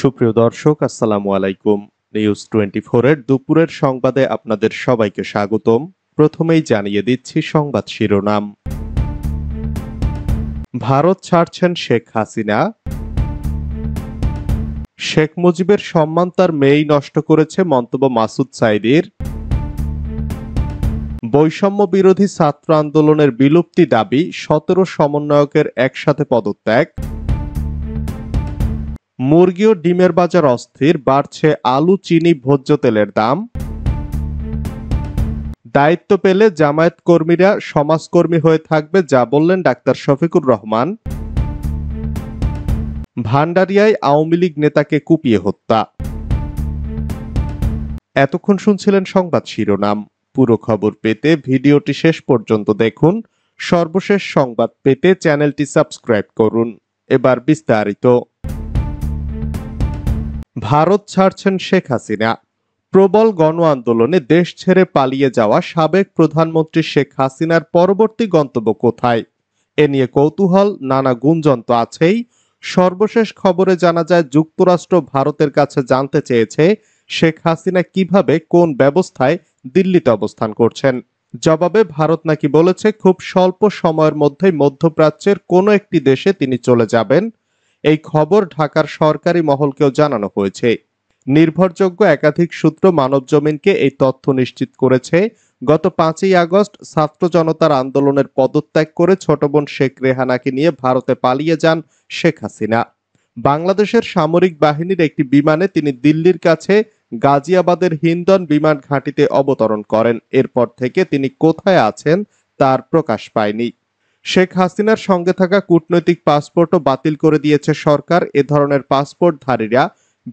সুপ্রিয় দর্শক, আসসালামু আলাইকুম। নিউজ টোয়েন্টি এর দুপুরের সংবাদে আপনাদের সবাইকে স্বাগতম। প্রথমেই জানিয়ে দিচ্ছি সংবাদ শিরোনাম। ভারত ছাড়ছেন শেখ হাসিনা। শেখ মুজিবের সম্মান তার মেয়েই নষ্ট করেছে মন্তব্য মাসুদ সাইদির। বৈষম্য বিরোধী ছাত্র আন্দোলনের বিলুপ্তি দাবি সতেরো সমন্বয়কের একসাথে পদত্যাগ। মুরগি ও ডিমের বাজার অস্থির, বাড়ছে আলু, চিনি, ভোজ্য তেলের দাম। দায়িত্ব পেলে জামায়াত কর্মীরা সমাজকর্মী হয়ে থাকবে, যা বললেন ডাক্তার শফিকুর রহমান। ভান্ডারিয়ায় আওয়ামী লীগ নেতাকে কুপিয়ে হত্যা। এতক্ষণ শুনছিলেন সংবাদ শিরোনাম। পুরো খবর পেতে ভিডিওটি শেষ পর্যন্ত দেখুন। সর্বশেষ সংবাদ পেতে চ্যানেলটি সাবস্ক্রাইব করুন। এবার বিস্তারিত। ভারত ছাড়ছেন শেখ হাসিনা। প্রবল গণ আন্দোলনে দেশ ছেড়ে পালিয়ে যাওয়া সাবেক প্রধানমন্ত্রী শেখ হাসিনার পরবর্তী গন্তব্য কোথায়? এ নিয়ে কৌতূহল, নানা গুঞ্জন তো আছেই। সর্বশেষ খবরে জানা যায়, যুক্তরাষ্ট্র ভারতের কাছে জানতে চেয়েছে শেখ হাসিনা কীভাবে কোন ব্যবস্থায় দিল্লিতে অবস্থান করছেন। জবাবে ভারত নাকি বলেছে, খুব স্বল্প সময়ের মধ্যেই মধ্যপ্রাচ্যের কোনো একটি দেশে তিনি চলে যাবেন। এই খবর ঢাকার সরকারি মহলকেও জানানো হয়েছে। নির্ভরযোগ্য একাধিক সূত্র মানব জমিনকে এই তথ্য নিশ্চিত করেছে। গত পাঁচই আগস্ট ছাত্র জনতার আন্দোলনের পদত্যাগ করে ছোট বোন শেখ রেহানাকে নিয়ে ভারতে পালিয়ে যান শেখ হাসিনা। বাংলাদেশের সামরিক বাহিনীর একটি বিমানে তিনি দিল্লির কাছে গাজিয়াবাদের হিন্দন বিমান ঘাঁটিতে অবতরণ করেন। এরপর থেকে তিনি কোথায় আছেন তার প্রকাশ পায়নি। শেখ হাসিনার সঙ্গে থাকা কূটনৈতিক পাসপোর্টও বাতিল করে দিয়েছে সরকার। এ ধরনের পাসপোর্টধারীরা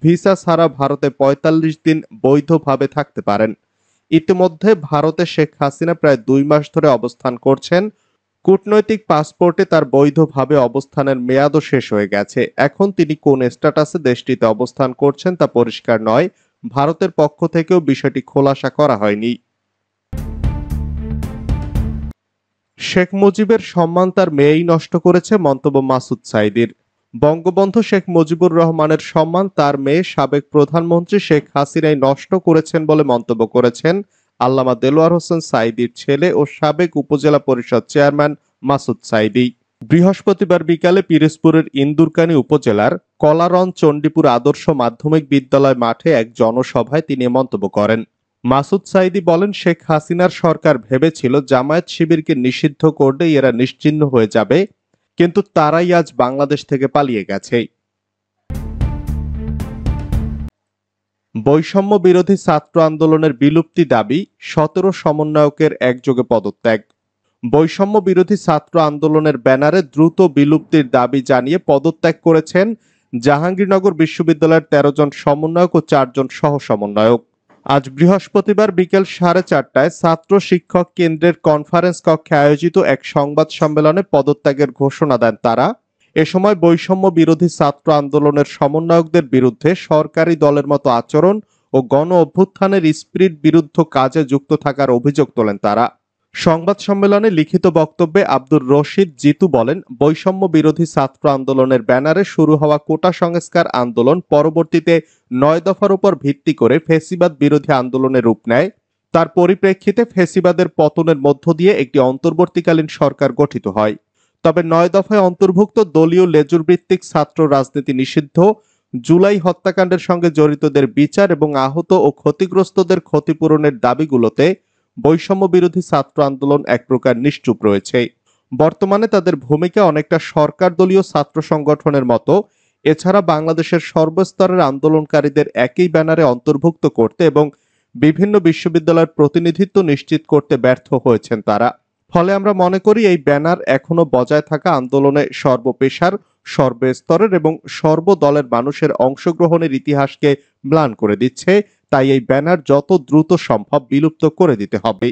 ভিসা ছাড়া ভারতে ৪৫ দিন বৈধভাবে থাকতে পারেন। ইতিমধ্যে ভারতে শেখ হাসিনা প্রায় দুই মাস ধরে অবস্থান করছেন। কূটনৈতিক পাসপোর্টে তার বৈধভাবে অবস্থানের মেয়াদও শেষ হয়ে গেছে। এখন তিনি কোন স্ট্যাটাসে দেশটিতে অবস্থান করছেন তা পরিষ্কার নয়। ভারতের পক্ষ থেকেও বিষয়টি খোলাসা করা হয়নি। শেখ মুজিবের সম্মান তার মেয়েই নষ্ট করেছে মন্তব্য মাসুদ সাইদির। বঙ্গবন্ধু শেখ মুজিবুর রহমানের সম্মান তার মেয়ে সাবেক প্রধানমন্ত্রী শেখ হাসিনাই নষ্ট করেছেন বলে মন্তব্য করেছেন আল্লামা দেলোয়ার হোসেন সাইদির ছেলে ও সাবেক উপজেলা পরিষদ চেয়ারম্যান মাসুদ সাইদি। বৃহস্পতিবার বিকালে পিরোজপুরের ইন্দুরকানী উপজেলার কলারন চণ্ডীপুর আদর্শ মাধ্যমিক বিদ্যালয় মাঠে এক জনসভায় তিনি মন্তব্য করেন। মাসুদ সাইদি বলেন, শেখ হাসিনার সরকার ভেবেছিল জামায়াত শিবিরকে নিষিদ্ধ করলে এরা নিশ্চিহ্ন হয়ে যাবে, কিন্তু তারাই আজ বাংলাদেশ থেকে পালিয়ে গেছে। বৈষম্য বিরোধী ছাত্র আন্দোলনের বিলুপ্তি দাবি, সতেরো সমন্বয়কের একযোগে পদত্যাগ। বৈষম্য বিরোধী ছাত্র আন্দোলনের ব্যানারে দ্রুত বিলুপ্তির দাবি জানিয়ে পদত্যাগ করেছেন জাহাঙ্গীরনগর বিশ্ববিদ্যালয়ের তেরো জন সমন্বয়ক ও চারজন সহ সমন্বয়ক আজ বৃহস্পতিবার বিকেল সাড়ে চারটায় ছাত্র শিক্ষক কেন্দ্রের কনফারেন্স কক্ষে আয়োজিত এক সংবাদ সম্মেলনে পদত্যাগের ঘোষণা দেন তারা। এ সময় বৈষম্য বিরোধী ছাত্র আন্দোলনের সমন্বয়কদের বিরুদ্ধে সরকারি দলের মতো আচরণ ও গণ অভ্যুত্থানের স্পিরিট বিরুদ্ধ কাজে যুক্ত থাকার অভিযোগ তোলেন তারা। সংবাদ সম্মেলনে লিখিত বক্তব্যে আব্দুর রশিদ জিতু বলেন, বৈষম্য বিরোধী ছাত্র আন্দোলনের ব্যানারে শুরু হওয়া কোটা সংস্কার আন্দোলন পরবর্তীতে নয় দফার উপর ভিত্তি করে ফেসিবাদ বিরোধী আন্দোলনের রূপ নেয়। তার পরিপ্রেক্ষিতে ফেসিবাদের পতনের মধ্য দিয়ে একটি অন্তর্বর্তীকালীন সরকার গঠিত হয়। তবে নয় দফায় অন্তর্ভুক্ত দলীয় লেজুর ভিত্তিক ছাত্র রাজনীতি নিষিদ্ধ। জুলাই হত্যাকাণ্ডের সঙ্গে জড়িতদের বিচার এবং আহত ও ক্ষতিগ্রস্তদের ক্ষতিপূরণের দাবিগুলোতে বৈষম্য বিরোধী ছাত্র আন্দোলন এক প্রকার নিশ্চুপ রয়েছে। বর্তমানে তাদের ভূমিকা অনেকটা সরকার দলীয় ছাত্র সংগঠনের মতো। এছাড়া বাংলাদেশের সর্বস্তরের আন্দোলনকারীদের একই ব্যানারে অন্তর্ভুক্ত করতে এবং বিভিন্ন বিশ্ববিদ্যালয়ের প্রতিনিধিত্ব নিশ্চিত করতে ব্যর্থ হয়েছেন তারা। ফলে আমরা মনে করি এই ব্যানার এখনও বজায় থাকা আন্দোলনে সর্বপেশার, সর্বস্তরের এবং সর্বদলের মানুষের অংশগ্রহণের ইতিহাসকে ম্লান করে দিচ্ছে। তাই এই ব্যানার যত দ্রুত সম্ভব বিলুপ্ত করে দিতে হবে।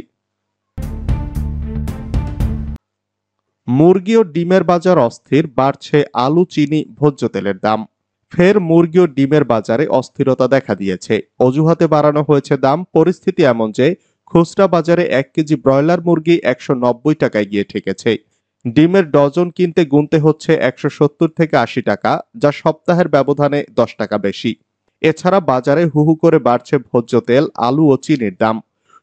মুরগি ও ডিমের বাজার অস্থির, বাড়ছে আলু, চিনি, ভোজ্য তেলের দাম। ফের মুরগি ও ডিমের বাজারে অস্থিরতা দেখা দিয়েছে। অজুহাতে বাড়ানো হয়েছে দাম, পরিস্থিতি এমন যে খুচরা বাজারে এক কেজি ব্রয়লার মুরগি একশো নব্বই টাকায় গিয়ে ঠেকেছে। ডিমের ডজন কিনতে গুনতে হচ্ছে একশো সত্তর থেকে আশি টাকা, যা সপ্তাহের ব্যবধানে দশ টাকা বেশি। এছাড়া বাজারে হুহু করে বাড়ছে ভোজ্য তেল, আলু ও চিনির দাম।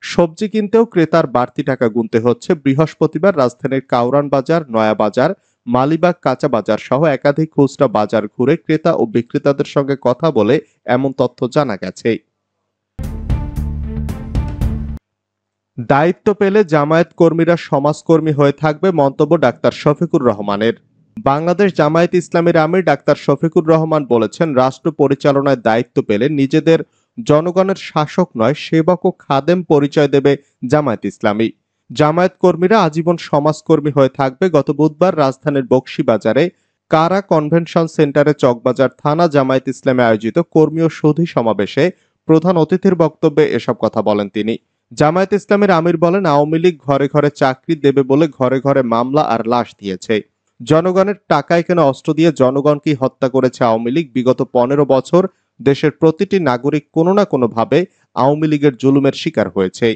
সবজি কিনতেও ক্রেতার বাড়তি টাকা গুনতে হচ্ছে। বৃহস্পতিবার রাজধানীর কাউরান বাজার, নয়া বাজার মালিবাগ কাঁচা বাজার সহ একাধিক খুচরা বাজার ঘুরে ক্রেতা ও বিক্রেতাদের সঙ্গে কথা বলে এমন তথ্য জানা গেছে। দায়িত্ব পেলে জামায়াত কর্মীরা সমাজকর্মী হয়ে থাকবে মন্তব্য ডাক্তার শফিকুর রহমানের। বাংলাদেশ জামায়াত ইসলামের আমির ডাক্তার শফিকুর রহমান বলেছেন, রাষ্ট্র পরিচালনায় দায়িত্ব পেলে নিজেদের জনগণের শাসক নয়, সেবক ও খাদেম পরিচয় দেবে জামায়াত ইসলামী। জামায়াত কর্মীরা আজীবন সমাজকর্মী হয়ে থাকবে। গত বুধবার রাজধানীর বক্সিবাজারে কারা কনভেনশন সেন্টারে চকবাজার থানা জামায়াত ইসলামে আয়োজিত কর্মী ও সুধী সমাবেশে প্রধান অতিথির বক্তব্যে এসব কথা বলেন তিনি। জামায়াত ইসলামের আমির বলেন, আওয়ামী লীগ ঘরে ঘরে চাকরি দেবে বলে ঘরে ঘরে মামলা আর লাশ দিয়েছে। জনগণের টাকায় কেন অস্ত্র দিয়ে জনগণকেই হত্যা করেছে আওয়ামী লীগ? বিগত পনেরো বছর দেশের প্রতিটি নাগরিক কোনো না কোনো ভাবে আওয়ামী লীগের জুলুমের শিকার হয়েছে।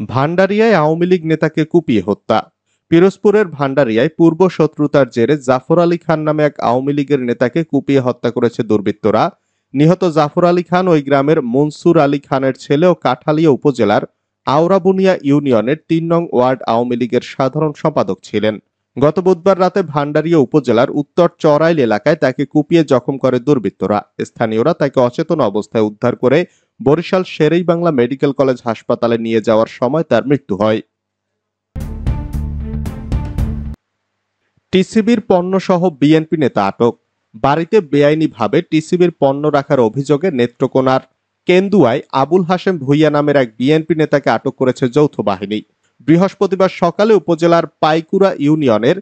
ভান্ডারিয়ায় আওয়ামী লীগ নেতাকে কুপিয়ে হত্যা। পিরোজপুরের ভান্ডারিয়ায় পূর্ব শত্রুতার জেরে জাফর আলী খান নামে এক আওয়ামী লীগের নেতাকে কুপিয়ে হত্যা করেছে দুর্বৃত্তরা। নিহত জাফর আলী খান ওই গ্রামের মনসুর আলী খানের ছেলে ও কাঠালিয়া উপজেলার আওরাবুনিয়া ইউনিয়নের তিন নং ওয়ার্ড আওয়ামী লীগের সাধারণ সম্পাদক ছিলেন। গত বুধবার রাতে ভান্ডারিয়া উপজেলার উত্তর চরাইল এলাকায় তাকে কুপিয়ে জখম করে দুর্বৃত্তরা। স্থানীয়রা তাকে অচেতন অবস্থায় উদ্ধার করে বরিশাল শেরেই বাংলা মেডিকেল কলেজ হাসপাতালে নিয়ে যাওয়ার সময় তার মৃত্যু হয়। টিসিবির পণ্য সহ বিএনপি নেতা আটক। বাড়িতে বেআইনিভাবে টিসিবির পণ্য রাখার অভিযোগে নেত্রকোনার কেন্দুয়ায় আবুল হাশেম ভুইয়া নামের এক বিএনপি নেতাকে আটক করেছে যৌথ বাহিনী। বৃহস্পতিবার সকালে উপজেলার পাইকুরা ইউনিয়নের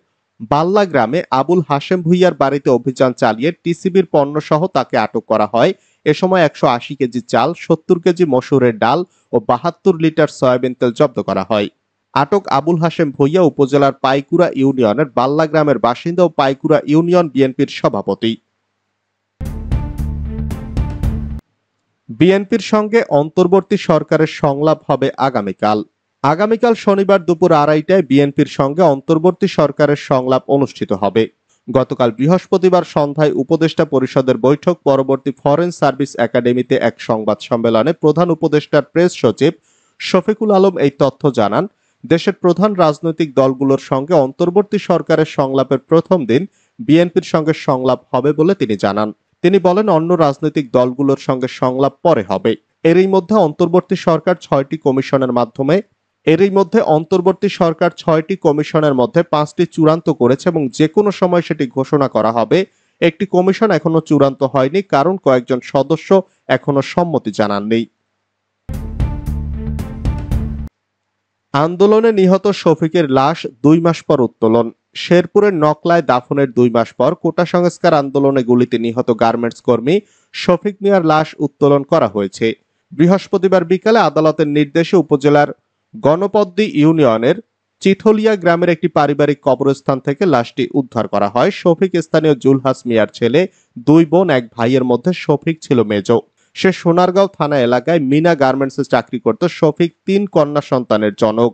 বাল্লা গ্রামে আবুল হাশেম ভুইয়ার বাড়িতে অভিযান চালিয়ে টিসিবির পণ্য সহ তাকে আটক করা হয়। এ সময় একশো আশি কেজি চাল, সত্তর কেজি মসুরের ডাল ও বাহাত্তর লিটার সয়াবিন তেল জব্দ করা হয়। আটক আবুল হাশেম ভুইয়া উপজেলার পাইকুরা ইউনিয়নের বাল্লা গ্রামের বাসিন্দা ও পাইকুরা ইউনিয়ন বিএনপির সভাপতি। বিএনপির সঙ্গে অন্তর্বর্তী সরকারের সংলাপ হবে আগামীকাল। আগামীকাল শনিবার দুপুর আড়াইটায় বিএনপির সঙ্গে অন্তর্বর্তী সরকারের সংলাপ অনুষ্ঠিত হবে। গতকাল বৃহস্পতিবার সন্ধ্যায় উপদেষ্টা পরিষদের বৈঠক, পরবর্তী ফরেন সার্ভিস একাডেমিতে এক সংবাদ সম্মেলনে প্রধান উপদেষ্টার প্রেস সচিব শফিকুল আলম এই তথ্য জানান, দেশের প্রধান রাজনৈতিক দলগুলোর সঙ্গে অন্তর্বর্তী সরকারের সংলাপের প্রথম দিন বিএনপির সঙ্গে সংলাপ হবে বলে তিনি জানান। তিনি বলেন, অন্য রাজনৈতিক দলগুলোর সঙ্গে সংলাপ পরে হবে। এরই মধ্যে অন্তর্বর্তী সরকার ছয়টি কমিশনের মাধ্যমে, এরই মধ্যে অন্তর্বর্তী সরকার ছয়টি কমিশনের মধ্যে পাঁচটি চূড়ান্ত করেছে এবং যে কোনো সময় সেটি ঘোষণা করা হবে। একটি কমিশন এখনও চূড়ান্ত হয়নি, কারণ কয়েকজন সদস্য এখনও সম্মতি জানাননি। আন্দোলনে নিহত শফিকের লাশ দুই মাস পর উত্তোলন। শেরপুরের নকলায় দাফনের দুই মাস পর কোটা সংস্কার আন্দোলনে গুলিতে নিহত গার্মেন্টস কর্মী শফিক মিয়ার লাশ উত্তোলন করা হয়েছে। বৃহস্পতিবার বিকালে আদালতের নির্দেশে উপজেলার গণপদ্দি ইউনিয়নের চিঠলিয়া গ্রামের একটি পারিবারিক কবরস্থান থেকে লাশটি উদ্ধার করা হয়। শফিক স্থানীয় জুলহাস মিয়ার ছেলে, দুই বোন, এক ভাইয়ের মধ্যে শফিক ছিল মেজ। সে সোনারগাঁও থানা এলাকায় মিনা গার্মেন্টসে চাকরি করত শফিক তিন কন্যা সন্তানের জনক।